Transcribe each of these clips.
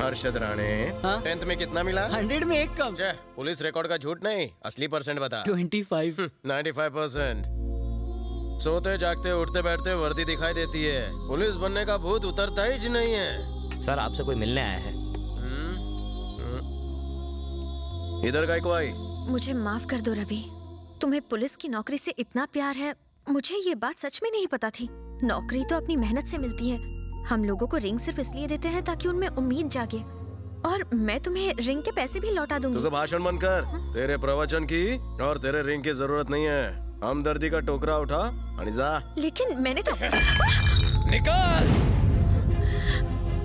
हर्षद राणे हाँ? टेंथ में कितना मिला? हंड्रेड में एक कम। पुलिस रिकॉर्ड का झूठ नहीं असली परसेंट बता। Twenty five. 95 परसेंट सोते जागते उठते बैठते वर्दी दिखाई देती है। पुलिस बनने का भूत उतरता ही नहीं है। सर आपसे कोई मिलने आया है? इधर का कोई मुझे माफ़ कर दो रवि। तुम्हें पुलिस की नौकरी से इतना प्यार है मुझे ये बात सच में नहीं पता थी। नौकरी तो अपनी मेहनत से मिलती है हम लोगों को रिंग सिर्फ़ इसलिए देते हैं ताकि उनमें उम्मीद जागे। और मैं तुम्हें रिंग के पैसे भी लौटा दूँगी। तुझे भाषण बंद कर। तेरे प्रवचन की और तेरे रिंग की ज़रूरत नहीं है। हमदर्दी का टोकरा उठा आणि जा। लेकिन मैंने तो निकाल!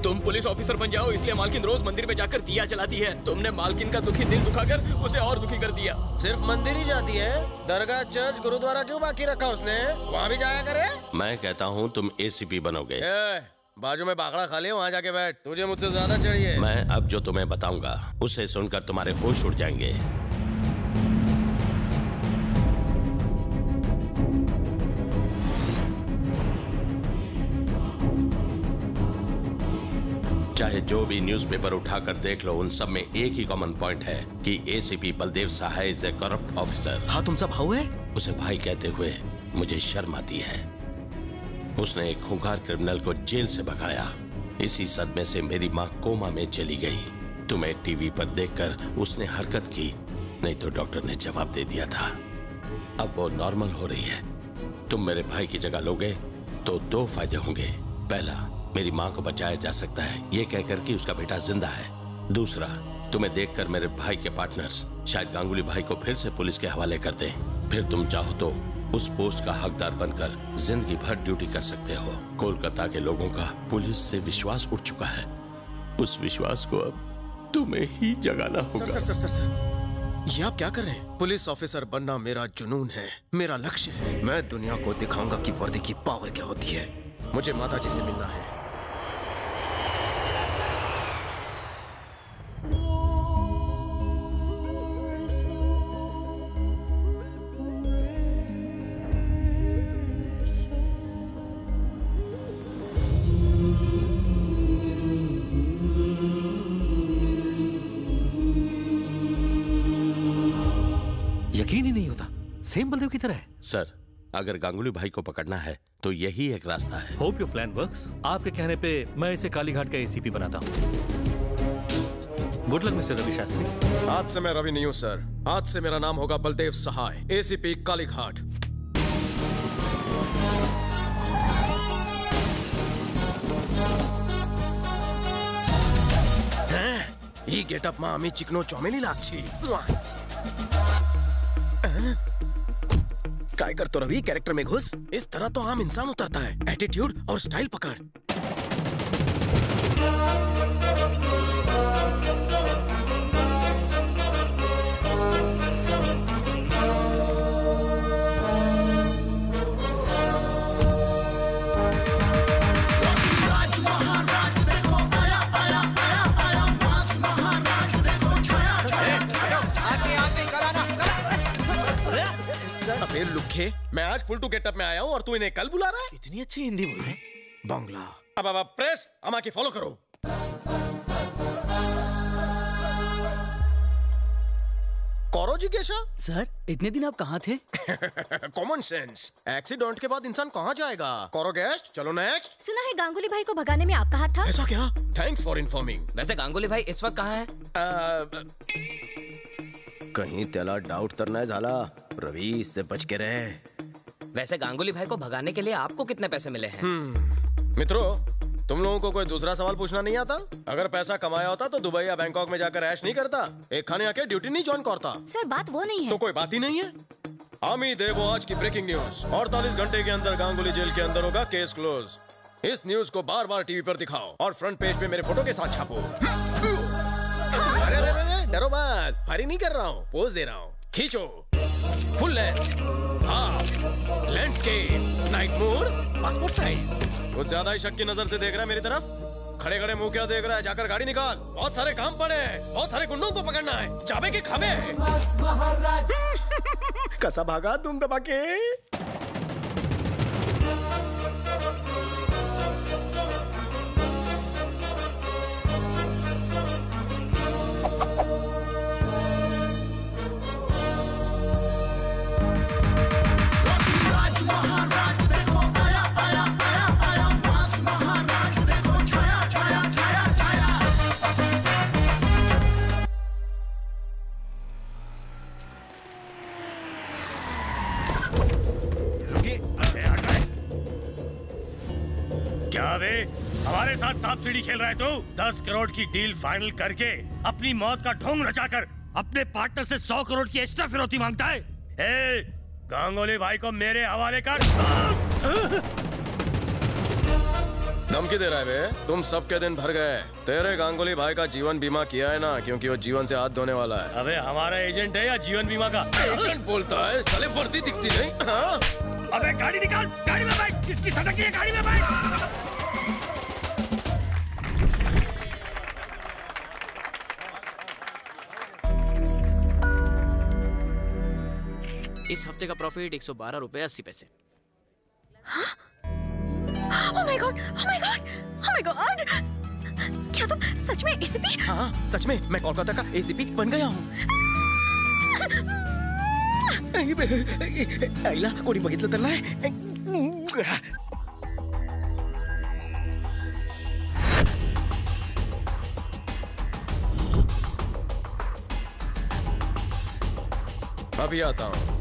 तुम पुलिस ऑफिसर बन जाओ इसलिए मालकिन रोज मंदिर में जाकर दिया जलाती है। तुमने मालकिन का दुखी दिल दुखाकर उसे और दुखी कर दिया। सिर्फ़ मंदिर ही जाती है? दरगाह चर्च गुरुद्वारा क्यों बाकी रखा उसने? वहाँ भी जाया करे। मैं कहता हूँ तुम एसीपी बनोगे। ए, बाजू में बागड़ा खा है वहाँ जाके बैठ। तुझे मुझसे ज़्यादा चढ़िए मैं अब जो तुम्हें बताऊँगा उसे सुनकर तुम्हारे होश उड़ जाएँगे। चाहे जो भी न्यूज़पेपर उठाकर देख लो उन सब में एक ही कॉमन पॉइंट है कि ACP Baldev Sahay is a corrupt officer हाँ तुम सब हाउ है? उसे भाई कहते हुए मुझे शर्म आती है। उसने एक खूंखार क्रिमिनल को जेल से भगाया। इसी सदमे से मेरी माँ कोमा में चली गई। तुम्हें टीवी पर देखकर उसने हरकत की, नहीं तो डॉक्टर ने जवाब दे दिया था। अब वो नॉर्मल हो रही है। तुम मेरे भाई की जगह लोगे तो दो फ़ायदे होंगे। पहला, मेरी माँ को बचाया जा सकता है, ये कहकर कि उसका बेटा ज़िंदा है। दूसरा, तुम्हें देखकर मेरे भाई के पार्टनर्स शायद गांगुली भाई को फिर से पुलिस के हवाले कर दें। फिर तुम चाहो तो उस पोस्ट का हकदार बनकर ज़िंदगी भर ड्यूटी कर सकते हो। कोलकाता के लोगों का पुलिस से विश्वास उठ चुका है। उस विश्वास को अब तुम्हें ही जगाना होगा। Sir sir sir sir. ये आप क्या कर रहे हैं? पुलिस ऑफिसर बनना मेरा जुनून है मेरा लक्ष्य है। मैं दुनिया को दिखाऊँगा कि वर्दी की पावर क्या होती है। मुझे माता जी से मिलना है ही। सेम बलदेव की तरह सर अगर गांगुली भाई को पकड़ना है तो यही एक रास्ता है। होप योर प्लान वर्क्स आपके कहने पे मैं इसे कालीघाट का एसीपी बनाता हूँ। Good luck mister Ravi Shastri आज से मैं रवि नहीं हूँ सर। आज से मेरा नाम होगा बलदेव सहाय एसीपी कालीघाट। ఈ గెటప్ మా चिकनो చిక్నో చొమెలి काय करतो रवि कैरेक्टर में घुस। इस तरह तो आम इंसान उतरता है। एटीट्यूड और स्टाइल पकड़। लुखे मैं आज फुल टू गेटअप में आया हूँ और तू इन्हें कल बुला रहा है। इतनी अच्छी हिंदी बोल रहे हैं। बांग्ला। अब अब प्रेस अमा की फॉलो करो। करो जिज्ञासा सर इतने दिन आप कहाँ थे? कॉमन सेंस एक्सीडेंट के बाद इंसान कहाँ जाएगा? करो गेस्ट चलो नेक्स्ट सुना है गांगुली भाई को भगाने में आपका हाथ था? ऐसा क्या? थैंक्स फॉर इन्फॉर्मिंग वैसे गांगुली भाई इस वक्त कहाँ है? आ, कहीं त्याला डाउट तर नाही झाला। रवि इससे बच के रहे। वैसे गांगुली भाई को भगाने के लिए आपको कितने पैसे मिले हैं? मित्रों तुम लोगों को कोई दूसरा सवाल पूछना नहीं आता? अगर पैसा कमाया होता तो दुबई या बैंकॉक में जाकर ऐश नहीं करता। एक खाने आके ड्यूटी नहीं ज्वाइन करता। सर बात वो नहीं है। तो कोई बात ही नहीं है। आमी देवो आज की ब्रेकिंग न्यूज़ 48 घंटे के अंदर गांगुली जेल के अंदर होगा केस क्लोज इस न्यूज़ को बार बार टीवी पर दिखाओ और फ्रंट पेज पे मेरे फ़ोटो के साथ छापो। अरे अरे अरे डरो मत। फायरिंग नहीं कर रहा हूँ। पोज दे रहा हूँ। खींचो। Full length half landscape night mode passport size कुछ ज़्यादा ही शक की नज़र से देख रहा है मेरी तरफ़। खड़े खड़े मुँह क्या देख रहा है? जाकर गाड़ी निकाल। बहुत सारे काम पड़े हैं। बहुत सारे गुंडों को पकड़ना है। चाबे के खावे कसा भागा तुम दबा के क्या बे हमारे साथ सांप सीढ़ी खेल रहा है तू? दस करोड़ की डील फाइनल करके अपनी मौत का ढोंग नचाकर अपने पार्टनर से सौ करोड़ की एक्स्ट्रा फिरौती माँगता है। ए, गांगुली भाई को मेरे हवाले कर। धमकी दे रहा है बे तुम सबके दिन भर गए। तेरे गांगुली भाई का जीवन बीमा किया है ना क्योंकि वो जीवन से हाथ धोने वाला है। अबे हमारा एजेंट है या जीवन बीमा का? एजेंट बोलता है साले वर्दी दिखती नहीं। हाँ? अबे गाड़ी निकाल गाड़ी में बैठ किसकी सटक है गाड़ी में बैठ इस हफ़्ते का प्रॉफिट एक सौ बारह रुपए अस्सी पैसे Oh my god! Oh my god! Oh my god! क्या तुम सच में एसीपी हाँ सच में मैं कोलकाता का एसीपी बन गया हूँ आईला कोणी बघितलं तर नाही? अभी आता हूँ।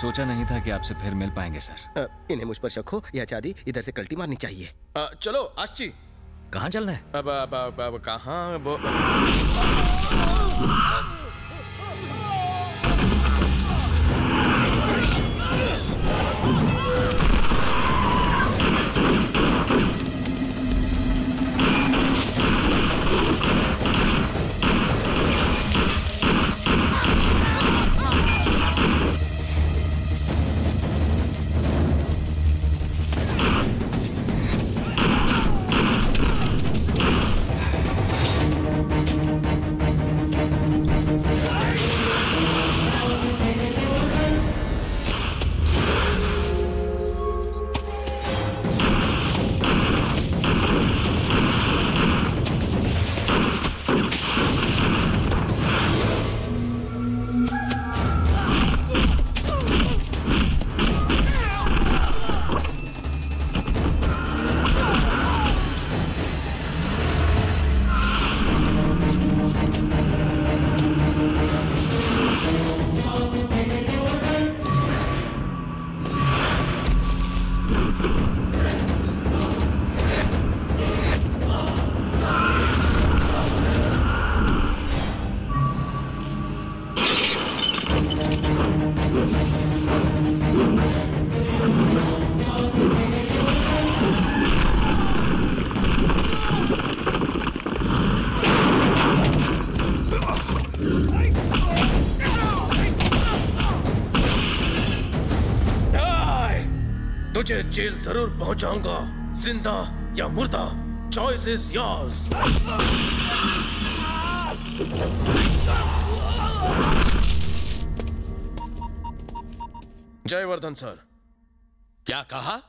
सोचा नहीं था कि आपसे फिर मिल पाएँगे सर। इन्हें मुझ पर शक हो या चादी इधर से कल्टी मारनी चाहिए। आ, चलो आश्ची। कहाँ चलना है? अब अब अब, अब कहाँ तुझे जेल ज़रूर पहुंचाऊँगा। ज़िंदा या मुर्दा choice is yours Jayavardhan sir. क्या कहा?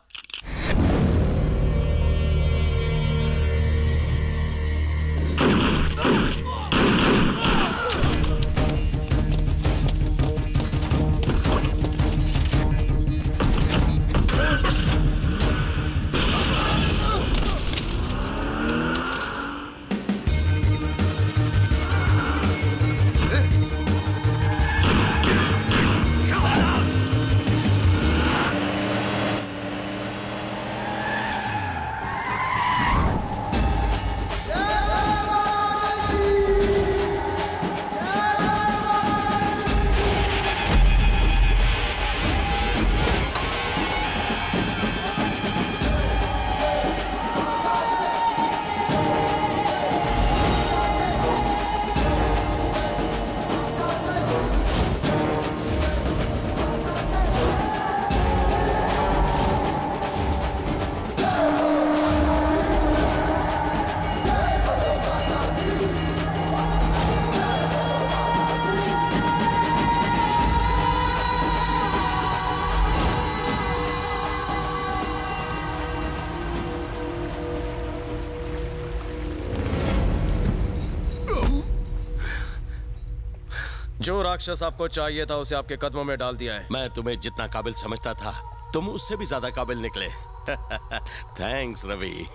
जो राक्षस आपको चाहिए था उसे आपके कदमों में डाल दिया है। मैं तुम्हें जितना काबिल समझता था तुम उससे भी ज़्यादा काबिल निकले। थैंक्स रवि।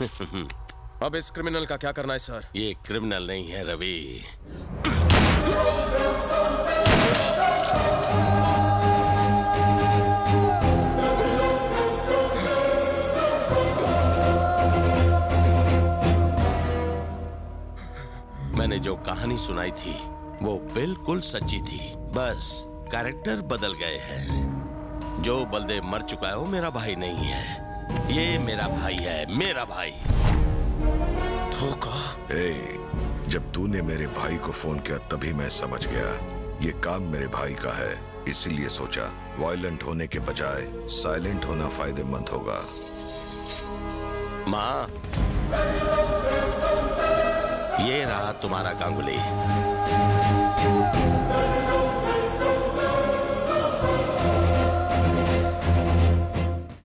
अब इस क्रिमिनल का क्या करना है सर ये क्रिमिनल नहीं है रवि। मैंने जो कहानी सुनाई थी वो बिल्कुल सच्ची थी। बस कैरेक्टर बदल गए हैं। जो बलदेव मर चुका है वो मेरा भाई नहीं है। ये मेरा भाई है मेरा भाई। धोखा? ए, जब तूने मेरे भाई को फ़ोन किया तभी मैं समझ गया। ये काम मेरे भाई का है इसीलिए सोचा वायलेंट होने के बजाय साइलेंट होना फ़ायदेमंद होगा। माँ ये रहा तुम्हारा गांगुली। Thank you.